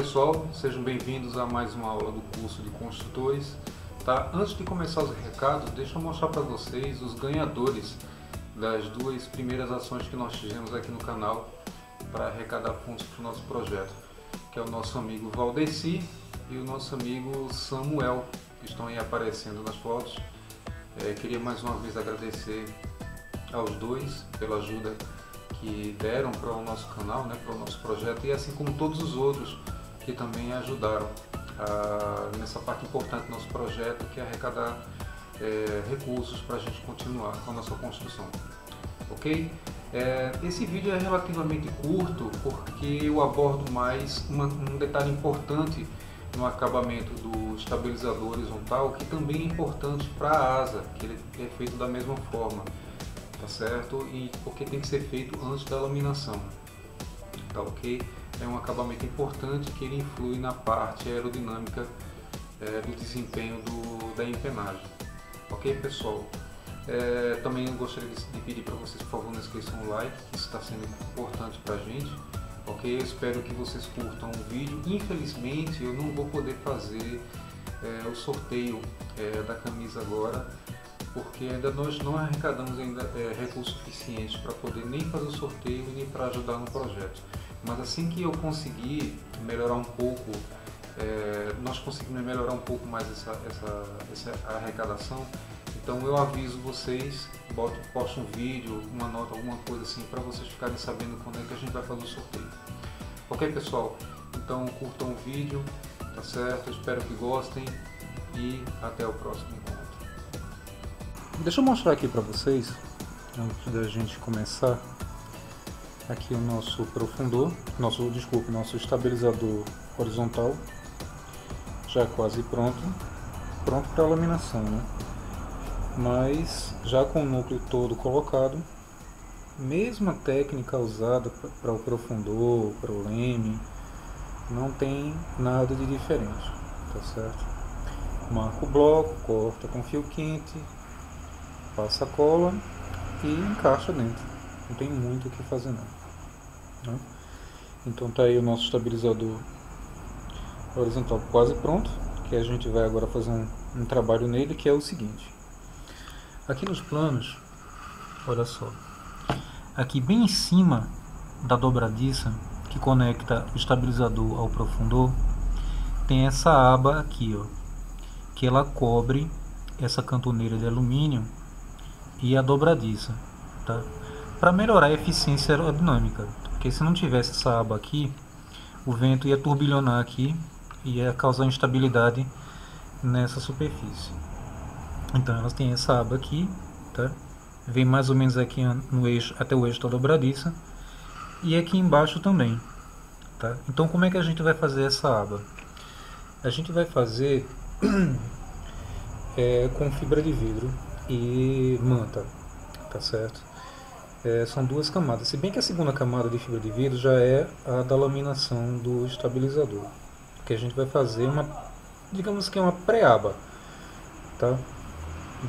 Pessoal, sejam bem-vindos a mais uma aula do curso de construtores. Tá? Antes de começar os recados, deixa eu mostrar para vocês os ganhadores das duas primeiras ações que nós fizemos aqui no canal para arrecadar fundos para o nosso projeto, que é o nosso amigo Valdeci e o nosso amigo Samuel, que estão aí aparecendo nas fotos. É, queria mais uma vez agradecer aos dois pela ajuda que deram para o nosso canal, né, para o nosso projeto e assim como todos os outros que também ajudaram a, nessa parte importante do nosso projeto, que é arrecadar é, recursos para a gente continuar com a nossa construção. Ok? É, esse vídeo é relativamente curto porque eu abordo mais uma, um detalhe importante no acabamento do estabilizador horizontal que também é importante para a asa, que ele é feito da mesma forma tá certo? E porque tem que ser feito antes da laminação, tá ok? É um acabamento importante que ele influi na parte aerodinâmica é, do desempenho do, da empenagem, ok pessoal? É, também gostaria de pedir para vocês, por favor, não esqueçam o like, isso está sendo importante para a gente, ok? Eu espero que vocês curtam o vídeo. Infelizmente, eu não vou poder fazer é, o sorteio é, da camisa agora, porque ainda nós não arrecadamos ainda recursos suficientes para poder nem fazer o sorteio nem para ajudar no projeto. Mas assim que eu conseguir melhorar um pouco, é, nós conseguimos melhorar um pouco mais essa, essa, essa arrecadação, então eu aviso vocês, boto, posto um vídeo, uma nota, alguma coisa assim, para vocês ficarem sabendo quando é que a gente vai fazer o sorteio. Ok pessoal? Então curtam o vídeo, tá certo? Espero que gostem e até o próximo encontro. Deixa eu mostrar aqui para vocês, antes da gente começar, aqui o nosso profundor, nosso, desculpe, nosso estabilizador horizontal, já quase pronto, pronto para laminação, né? Mas já com o núcleo todo colocado, mesma técnica usada para o profundor, para o leme, não tem nada de diferente, tá certo? Marca o bloco, corta com fio quente, passa a cola e encaixa dentro. Não tem muito o que fazer não. Né? Então tá aí o nosso estabilizador horizontal quase pronto, que a gente vai agora fazer um, um trabalho nele, que é o seguinte. Aqui nos planos, olha só, aqui bem em cima da dobradiça que conecta o estabilizador ao profundor, tem essa aba aqui, ó, que ela cobre essa cantoneira de alumínio e a dobradiça, tá? Para melhorar a eficiência aerodinâmica, porque se não tivesse essa aba aqui, o vento ia turbilhonar aqui e ia causar instabilidade nessa superfície. Então elas têm essa aba aqui, tá? Vem mais ou menos aqui no eixo até o eixo da dobradiça e aqui embaixo também, tá? Então como é que a gente vai fazer essa aba? A gente vai fazer é, com fibra de vidro e manta, tá certo? É, são duas camadas, se bem que a segunda camada de fibra de vidro já é a da laminação do estabilizador, que a gente vai fazer uma, digamos que é uma pré-aba, tá?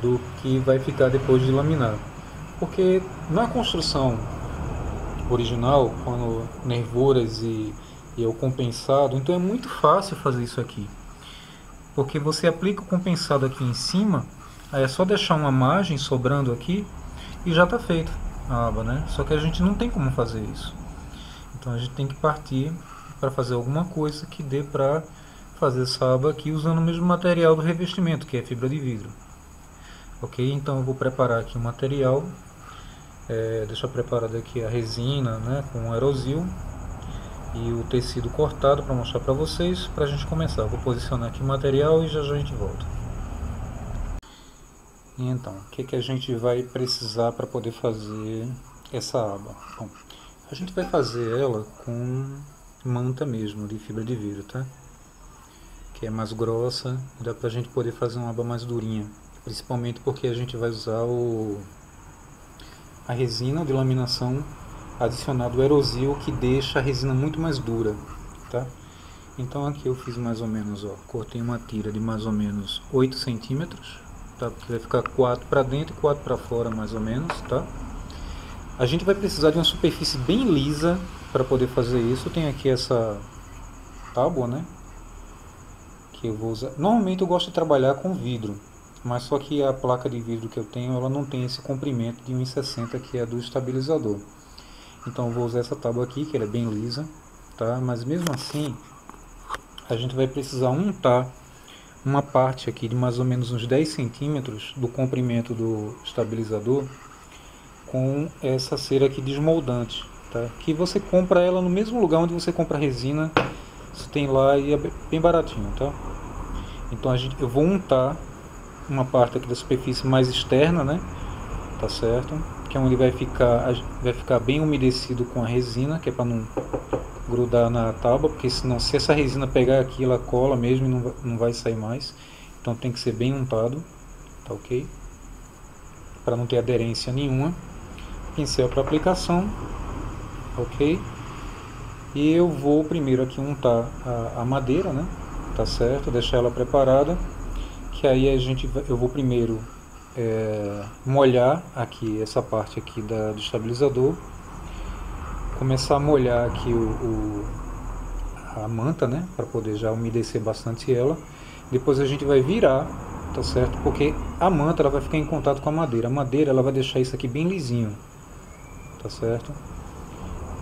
Do que vai ficar depois de laminar, porque na construção original, quando nervuras e, e é o compensado, então é muito fácil fazer isso aqui, porque você aplica o compensado aqui em cima Aí é só deixar uma margem sobrando aqui e já está feito a aba, né? Só que a gente não tem como fazer isso. Então a gente tem que partir para fazer alguma coisa que dê para fazer essa aba aqui usando o mesmo material do revestimento, que é fibra de vidro. Ok? Então eu vou preparar aqui o material. É, deixar preparado aqui a resina né, com aerosil e o tecido cortado para mostrar para vocês para a gente começar. Vou posicionar aqui o material e já já a gente volta. Então, o que, que a gente vai precisar para poder fazer essa aba? Bom, a gente vai fazer ela com manta mesmo, de fibra de vidro, tá? Que é mais grossa dá pra gente poder fazer uma aba mais durinha. Principalmente porque a gente vai usar o, a resina de laminação adicionado o aerosil que deixa a resina muito mais dura, tá? Então aqui eu fiz mais ou menos, ó, cortei uma tira de mais ou menos 8 centímetros tá? Vai ficar 4 para dentro e 4 para fora mais ou menos, tá? A gente vai precisar de uma superfície bem lisa para poder fazer isso. Tem aqui essa tábua, né? Que eu vou usar. Normalmente eu gosto de trabalhar com vidro, mas só que a placa de vidro que eu tenho, ela não tem esse comprimento de 1,60 que é do estabilizador. Então eu vou usar essa tábua aqui, que ela é bem lisa, tá? Mas mesmo assim, a gente vai precisar untar uma parte aqui de mais ou menos uns 10 centímetros do comprimento do estabilizador com essa cera aqui desmoldante, tá? Que você compra ela no mesmo lugar onde você compra resina, você tem lá e é bem baratinho, tá? Então a gente, eu vou untar uma parte aqui da superfície mais externa, né? Tá certo? Que é onde vai ficar, vai ficar bem umedecido com a resina, que é para não grudar na tábua, porque senão se essa resina pegar aqui, ela cola mesmo e não, não vai sair mais. Então tem que ser bem untado, tá ok? Para não ter aderência nenhuma. Pincel para aplicação, ok? E eu vou primeiro aqui untar a, a madeira, né? Tá certo? Deixar ela preparada. Que aí a gente, eu vou primeiro é, molhar aqui essa parte aqui da, do estabilizador começar a molhar aqui o, o a manta, né, para poder já umedecer bastante ela. Depois a gente vai virar, tá certo? Porque a manta ela vai ficar em contato com a madeira. A madeira ela vai deixar isso aqui bem lisinho, tá certo?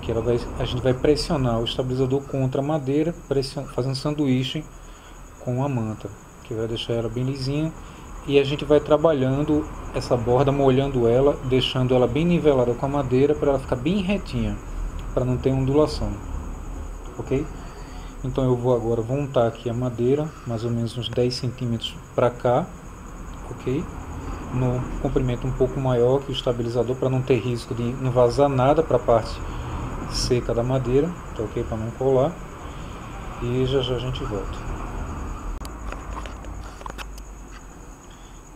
Que ela vai, a gente vai pressionar o estabilizador contra a madeira, pression, fazendo sanduíche com a manta, que vai deixar ela bem lisinha. E a gente vai trabalhando essa borda, molhando ela, deixando ela bem nivelada com a madeira para ela ficar bem retinha para não ter ondulação, ok? Então eu vou agora montar aqui a madeira, mais ou menos uns 10 centímetros para cá, ok? No comprimento um pouco maior que o estabilizador para não ter risco de não vazar nada para a parte seca da madeira, tá ok? Para não colar. E já já a gente volta.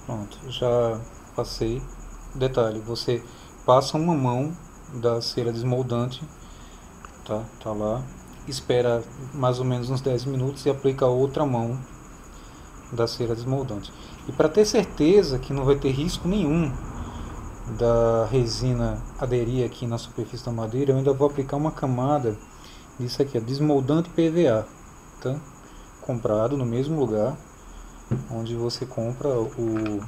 Pronto, já passei. Detalhe, você passa uma mão da cera desmoldante tá? Tá lá. Espera mais ou menos uns 10 minutos e aplica a outra mão da cera desmoldante. E para ter certeza que não vai ter risco nenhum da resina aderir aqui na superfície da madeira, eu ainda vou aplicar uma camada disso aqui, é desmoldante PVA, tá? Comprado no mesmo lugar onde você compra o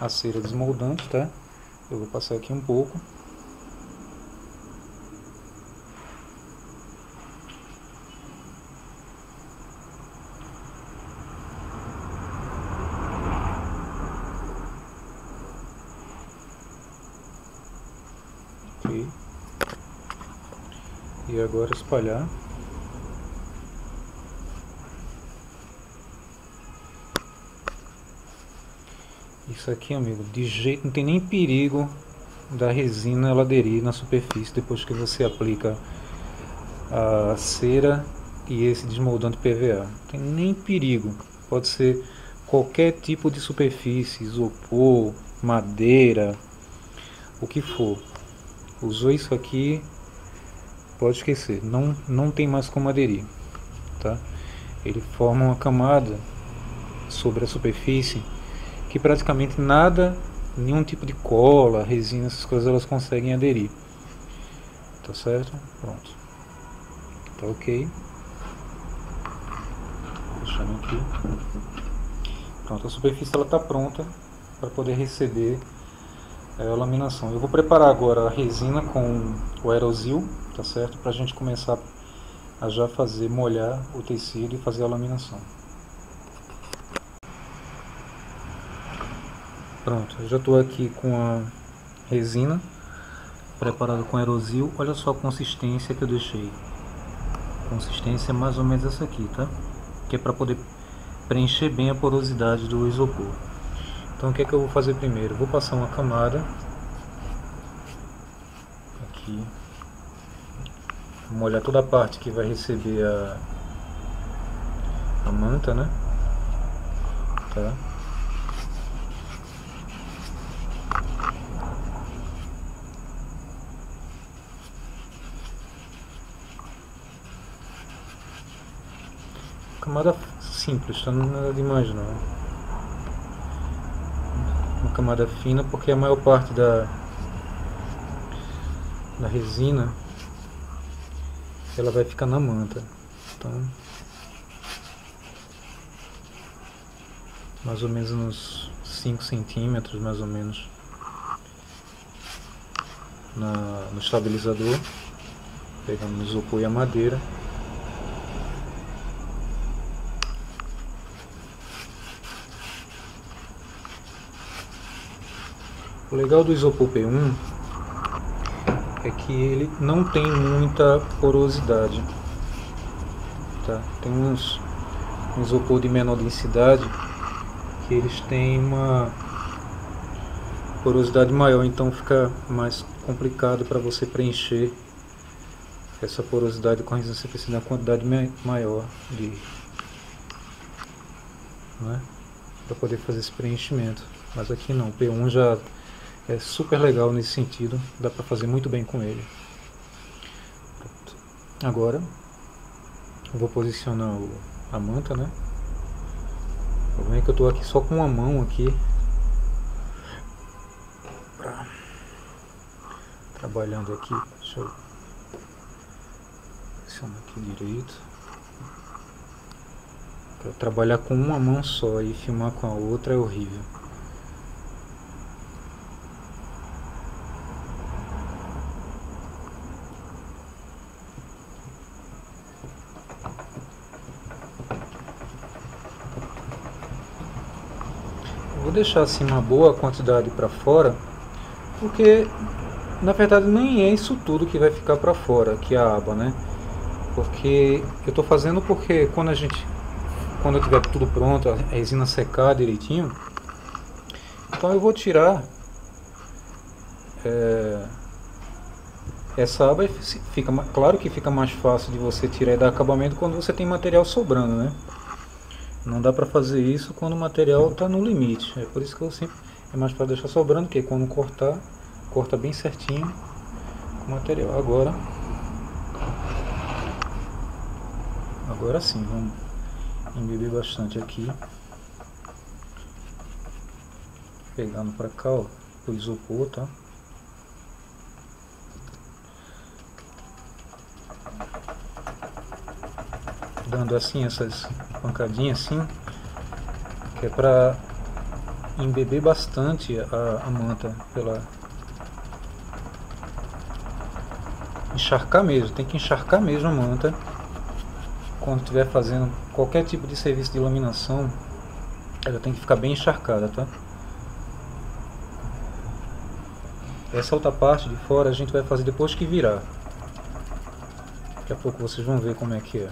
a cera desmoldante, tá? Eu vou passar aqui um pouco. E agora espalhar. Isso aqui, amigo, de jeito não tem nem perigo da resina ela aderir na superfície depois que você aplica a cera e esse desmoldante PVA. Não tem nem perigo. Pode ser qualquer tipo de superfície, isopor, madeira, o que for. Usou isso aqui, pode esquecer, não, não tem mais como aderir. Tá? Ele forma uma camada sobre a superfície que praticamente nada, nenhum tipo de cola, resina, essas coisas elas conseguem aderir. Tá certo? Pronto. Tá ok. Deixando aqui. Pronto, a superfície ela está pronta para poder receber é, a laminação. Eu vou preparar agora a resina com o aerosil, tá certo? Para a gente começar a já fazer, molhar o tecido e fazer a laminação. Pronto, eu já estou aqui com a resina preparada com aerosil. Olha só a consistência que eu deixei. Consistência é mais ou menos essa aqui, tá? Que é para poder preencher bem a porosidade do isopor. Então o que é que eu vou fazer primeiro? Vou passar uma camada aqui, molhar toda a parte que vai receber a, a manta, né? Tá? Camada simples, tá? Não é nada demais não uma camada fina porque a maior parte da, da resina ela vai ficar na manta. Então, mais ou menos uns 5 centímetros, mais ou menos, na, no estabilizador, pegando o isopor e a madeira. O legal do isopor P1 é que ele não tem muita porosidade. Tá? Tem uns um isopor de menor densidade que eles têm uma porosidade maior, então fica mais complicado para você preencher essa porosidade com resistência precisa uma quantidade maior de né, para poder fazer esse preenchimento. Mas aqui não, o P1 já é super legal nesse sentido, dá para fazer muito bem com ele. Pronto. Agora eu vou posicionar o, a manta, né? O problema é que eu estou aqui só com uma mão aqui pra, trabalhando aqui. Deixa eu posicionar aqui direito. Pra trabalhar com uma mão só e filmar com a outra é horrível. Vou deixar assim uma boa quantidade para fora, porque na verdade nem é isso tudo que vai ficar para fora, que é a aba, né? Porque eu estou fazendo porque quando a gente, quando eu tiver tudo pronto, a resina secar direitinho, então eu vou tirar é, essa aba fica claro que fica mais fácil de você tirar e dar acabamento quando você tem material sobrando, né? Não dá para fazer isso quando o material está no limite. É por isso que eu sempre é mais para deixar sobrando, que quando cortar, corta bem certinho o material. Agora, agora sim, vamos embeber bastante aqui, pegando para cá, ó, o isopor, tá? Dando assim essas pancadinhas assim, que é para embeber bastante a, a manta pela encharcar mesmo, tem que encharcar mesmo a manta quando estiver fazendo qualquer tipo de serviço de iluminação, ela tem que ficar bem encharcada, tá? Essa outra parte de fora a gente vai fazer depois que virar. Daqui a pouco vocês vão ver como é que é.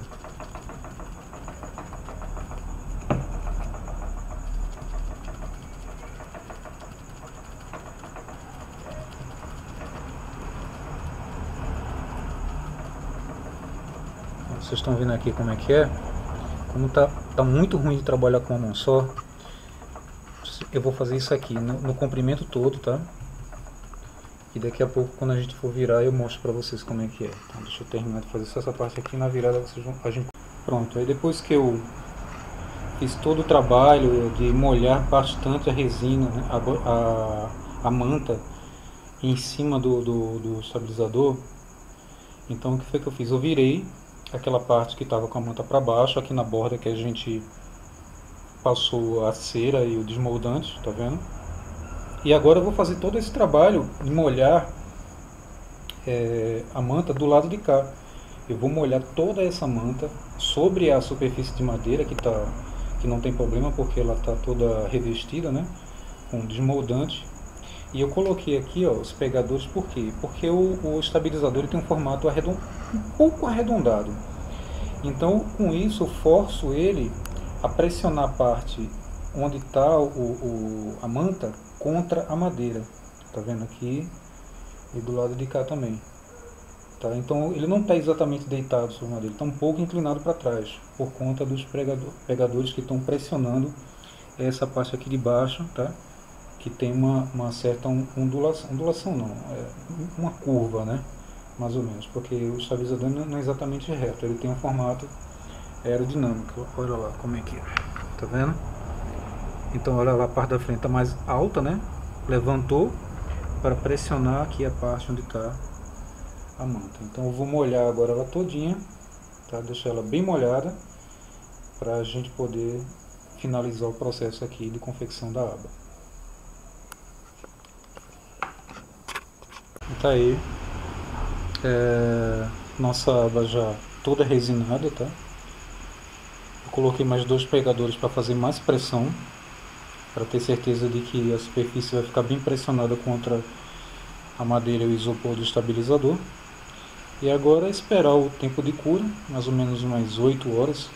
Vocês estão vendo aqui como é que é? Como tá, tá muito ruim de trabalhar com uma mão só, eu vou fazer isso aqui no, no comprimento todo, tá? E daqui a pouco, quando a gente for virar, eu mostro pra vocês como é que é. Então, deixa eu terminar de fazer só essa parte aqui, na virada vocês vão... A gente... Pronto, aí depois que eu fiz todo o trabalho de molhar bastante a resina, né, a, a, a, manta em cima do, do, do estabilizador, então o que foi que eu fiz? Eu virei aquela parte que estava com a manta para baixo, aqui na borda que a gente passou a cera e o desmoldante, tá vendo? E agora eu vou fazer todo esse trabalho de molhar é, a manta do lado de cá. Eu vou molhar toda essa manta sobre a superfície de madeira que, tá, que não tem problema porque ela está toda revestida, né? Com desmoldante. E eu coloquei aqui ó, os pegadores, por quê? Porque o, o estabilizador tem um formato arredond, um pouco arredondado. Então, com isso, eu forço ele a pressionar a parte onde está o, o, a manta contra a madeira. Tá vendo aqui? E do lado de cá também. Tá? Então, ele não está exatamente deitado sobre a madeira, está um pouco inclinado para trás, por conta dos pregador, pegadores que estão pressionando essa parte aqui de baixo, tá? Que tem uma, uma certa ondulação, ondulação não, é uma curva, né? Mais ou menos, porque o estabilizador não é exatamente reto, ele tem um formato aerodinâmico. Olha lá como é que é, tá vendo? Então olha lá a parte da frente está mais alta, né? Levantou para pressionar aqui a parte onde está a manta. Então eu vou molhar agora ela todinha tá? Deixar ela bem molhada para a gente poder finalizar o processo aqui de confecção da aba. Tá aí é, nossa aba já toda resinada, tá? Eu coloquei mais dois pegadores para fazer mais pressão, para ter certeza de que a superfície vai ficar bem pressionada contra a madeira e o isopor do estabilizador. E agora é esperar o tempo de cura, mais ou menos umas 8 horas,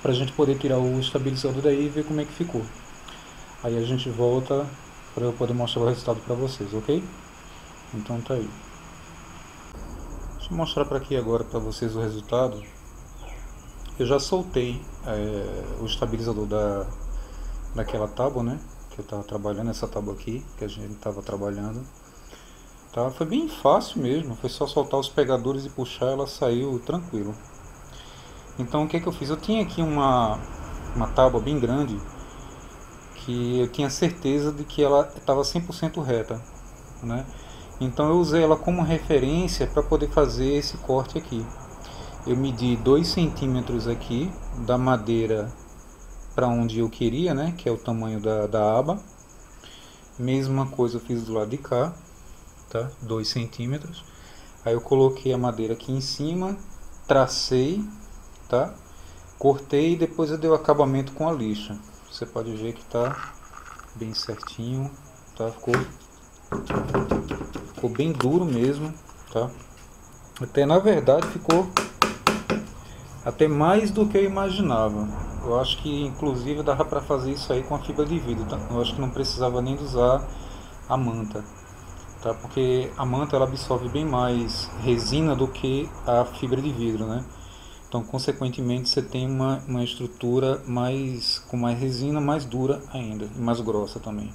para a gente poder tirar o estabilizador daí e ver como é que ficou. Aí a gente volta para eu poder mostrar o resultado para vocês, ok? Então tá aí. Deixa eu mostrar para aqui agora para vocês o resultado. Eu já soltei é, o estabilizador da, daquela tábua, né? Que eu estava trabalhando, essa tábua aqui, que a gente estava trabalhando. Tá? Foi bem fácil mesmo, foi só soltar os pegadores e puxar, ela saiu tranquilo. Então o que, é que eu fiz? Eu tinha aqui uma, uma tábua bem grande que eu tinha certeza de que ela estava 100% reta. Né? Então eu usei ela como referência para poder fazer esse corte aqui. Eu medi 2 centímetros aqui da madeira para onde eu queria, né? que é o tamanho da, da aba. Mesma coisa eu fiz do lado de cá tá? 2 centímetros. Aí eu coloquei a madeira aqui em cima, tracei, tá? Cortei e depois eu dei o acabamento com a lixa. Você pode ver que tá bem certinho, tá? Ficou, ficou bem duro mesmo, tá? Até na verdade ficou até mais do que eu imaginava. Eu acho que inclusive dava para fazer isso aí com a fibra de vidro, tá? Eu acho que não precisava nem usar a manta tá? Porque a manta ela absorve bem mais resina do que a fibra de vidro, né? Então, consequentemente, você tem uma, uma estrutura mais com mais resina, mais dura ainda e mais grossa também.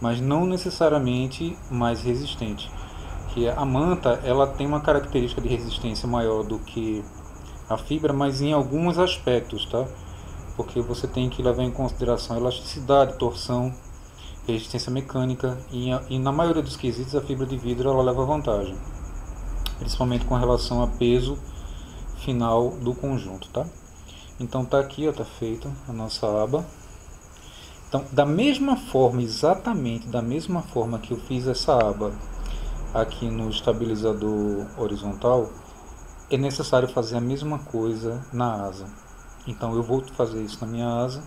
Mas não necessariamente mais resistente. Que a manta ela tem uma característica de resistência maior do que a fibra, mas em alguns aspectos, tá? Porque você tem que levar em consideração elasticidade, torção, resistência mecânica e, e, na maioria dos quesitos a fibra de vidro ela leva vantagem, principalmente com relação a peso final do conjunto, tá? Então tá aqui, ó, tá feita a nossa aba. Então, da mesma forma, exatamente da mesma forma que eu fiz essa aba aqui no estabilizador horizontal, é necessário fazer a mesma coisa na asa. Então eu vou fazer isso na minha asa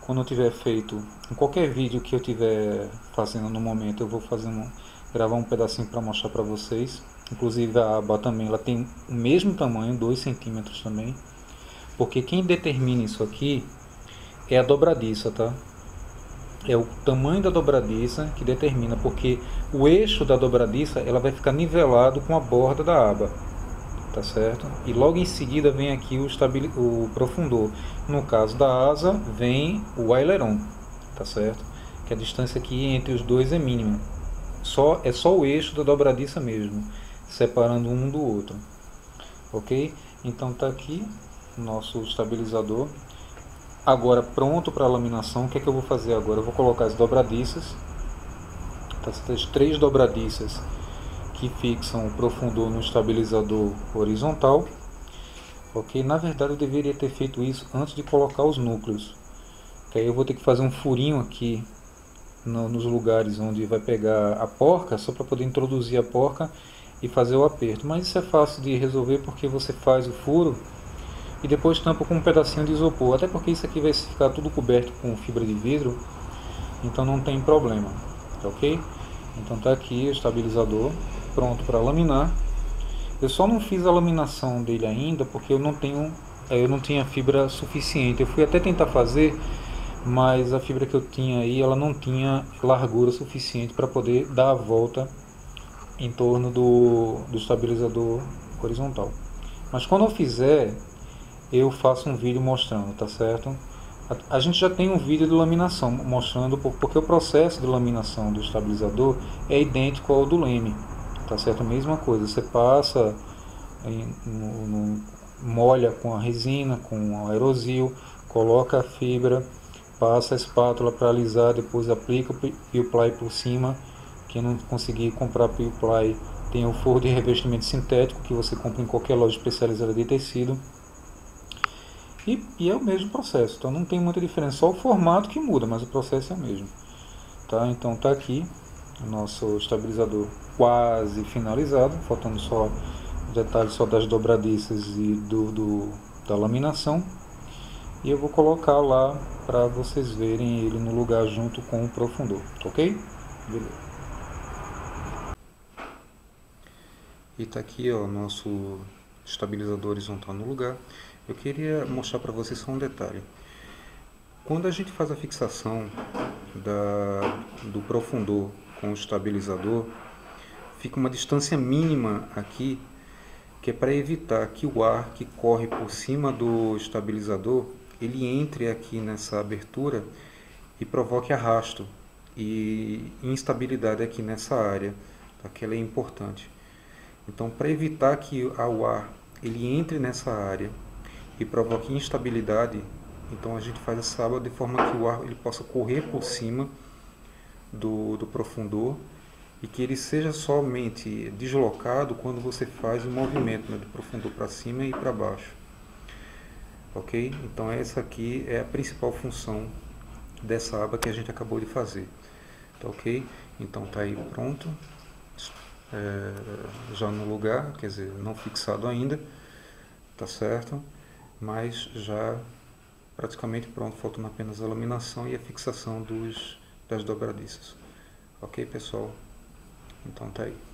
quando eu tiver feito, em qualquer vídeo que eu tiver fazendo no momento, eu vou fazer um, gravar um pedacinho para mostrar para vocês. Inclusive a aba também, ela tem o mesmo tamanho, 2 centímetros também. Porque quem determina isso aqui é a dobradiça, tá? É o tamanho da dobradiça que determina, porque o eixo da dobradiça ela vai ficar nivelado com a borda da aba tá certo? E logo em seguida vem aqui o, o profundor. No caso da asa, vem o aileron, tá certo? Que a distância aqui entre os dois é mínima. Só, é só o eixo da dobradiça mesmo, separando um do outro. Ok? Então tá aqui nosso estabilizador. Agora pronto para laminação, o que é que eu vou fazer agora? Eu vou colocar as dobradiças, tá, as três dobradiças que fixam o profundor no estabilizador horizontal. Ok, na verdade eu deveria ter feito isso antes de colocar os núcleos. Que aí eu vou ter que fazer um furinho aqui no, nos lugares onde vai pegar a porca, só para poder introduzir a porca e fazer o aperto. Mas isso é fácil de resolver porque você faz o furo e depois tampa com um pedacinho de isopor. Até porque isso aqui vai ficar tudo coberto com fibra de vidro, então não tem problema, ok? Então tá aqui o estabilizador pronto para laminar. Eu só não fiz a laminação dele ainda porque eu não tenho eu não tinha fibra suficiente. Eu fui até tentar fazer, mas a fibra que eu tinha aí ela não tinha largura suficiente para poder dar a volta em torno do, do estabilizador horizontal. Mas quando eu fizer, eu faço um vídeo mostrando, tá certo? A, a gente já tem um vídeo de laminação mostrando porque o processo de laminação do estabilizador é idêntico ao do leme tá certo? Mesma coisa, você passa, em, no, no, molha com a resina, com o aerosil, coloca a fibra, passa a espátula para alisar, depois aplica o peel ply por cima. Quem não conseguir comprar peel ply Tem o forro de revestimento sintético que você compra em qualquer loja especializada de tecido. E, e, é o mesmo processo, então não tem muita diferença, só o formato que muda, mas o processo é o mesmo. Tá? Então tá aqui o nosso estabilizador quase finalizado, faltando só detalhes só das dobradiças e do, do, da laminação. E eu vou colocar lá para vocês verem ele no lugar junto com o profundor, ok? Beleza. E tá aqui ó, nosso estabilizador horizontal no lugar. Eu queria mostrar para vocês só um detalhe. Quando a gente faz a fixação da, do profundor com o estabilizador, fica uma distância mínima aqui, que é para evitar que o ar que corre por cima do estabilizador, ele entre aqui nessa abertura e provoque arrasto e instabilidade aqui nessa área, tá? que ela é importante. Então, para evitar que o ar ele entre nessa área e provoque instabilidade, então a gente faz essa aba de forma que o ar ele possa correr por cima do, do profundor e que ele seja somente deslocado quando você faz o movimento né, do profundor para cima e para baixo. Ok? Então essa aqui é a principal função dessa aba que a gente acabou de fazer. Tá ok? Então tá aí pronto. É, já no lugar, quer dizer, não fixado ainda, tá certo? Mas já praticamente pronto, faltando apenas a laminação e a fixação dos das dobradiças. Ok, pessoal? Então tá aí.